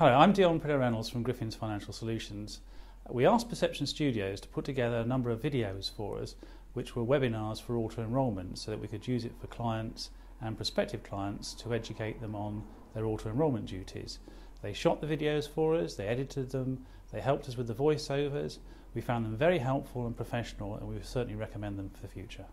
Hello, I'm Dion Pereira Reynolds from Griffins Financial Solutions. We asked Perception Studios to put together a number of videos for us, which were webinars for auto enrolment, so that we could use it for clients and prospective clients to educate them on their auto enrolment duties. They shot the videos for us, they edited them, they helped us with the voiceovers. We found them very helpful and professional, and we certainly recommend them for the future.